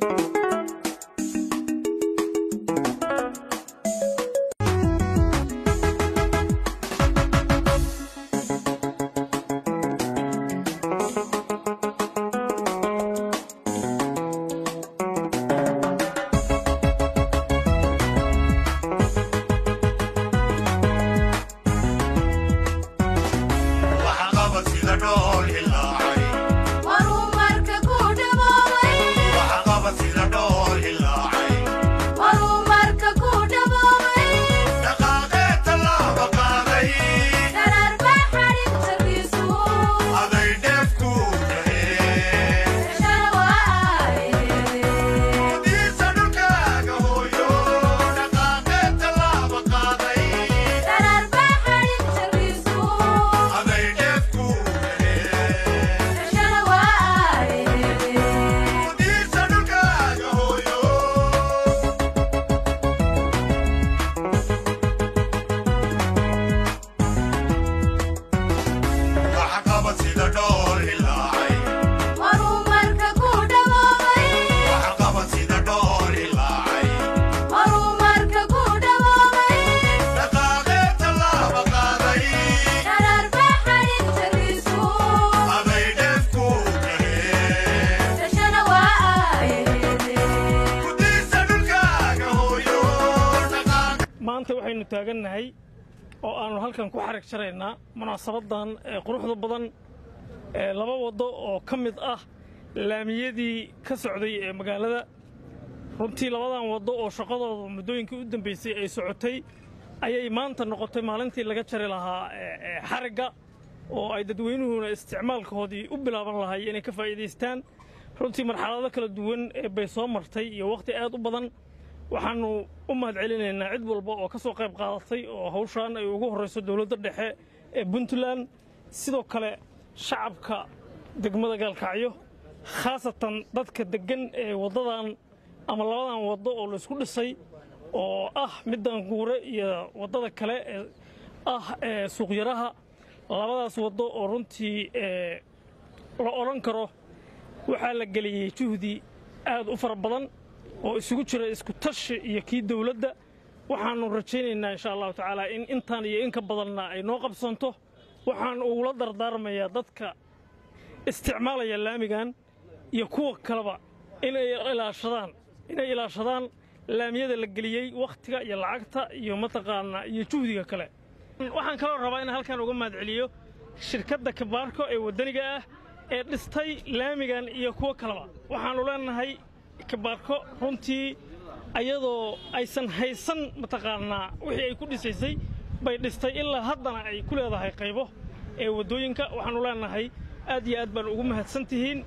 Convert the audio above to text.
maanta waxaynu taagannahay oo aannu halkan ku xarag jaraynaa munaasabadan ee quruxda badan laba waddo oo ka mid ah laamiyadii ka socday ee magaalada. Runtii labadan waddo oo shaqadooda muddooyinkii u dambaysay ay socotay ayay maanta noqotay maalintii laga jari lahaa xarigga oo ay dadweynuhuna isticmaalkoodii u bilaaban lahay inay ka faa'iidaystaan. Runtii marxalado kala duwan ee bay soo martay iyo wakhti aad u badan waxaannu u mahad celinaynaa cid walba oo ka soo qayb qaadatay oo hawshaan ay ugu horrayso dowladda dhexe ee puntland. Sidoo kale shacabka degmada gaalkacyo khaasatan dadka deggan ee waddadan ama labadan waddo oo laysku dhisay oo ah middan guure iyo waddada kale ee ah ee suuqyaraha labadaas waddo oo runtii la odhan karo waxaa la geliyey juhdi aad u fara badan oo isugu jira isku tashi iyo kii dawladda waxaannu rajaynaynaa insha allahu tacaala in intaan iyo in ka badanna ay noo qabsanto. Waxaan ugula dardaarmayaa dadka isticmaalaya laamigan iyo kuwa kaleba inay ilaashadaan inay ilaashadaan laamiyada la geliyey wakhtiga iyo lacagta iyo mataqaanaa iyo juhdiga kale. Waxaan kaloo rabaa in halkan uga mahad celiyo shirkadda kabaarko ee waddaniga ah ee dhistay laamigan iyo kuwo kaleba. Waxaannu leenahay kabaarko runtii ayadoo aysan haysan mataqaanaa wixii ay ku dhisaysay bay dhistay ilaa haddana ay ku leedahay qaybo ee waddooyinka. Waxaannu leenahay aad iyo aad baan ugu mahadsan tihiin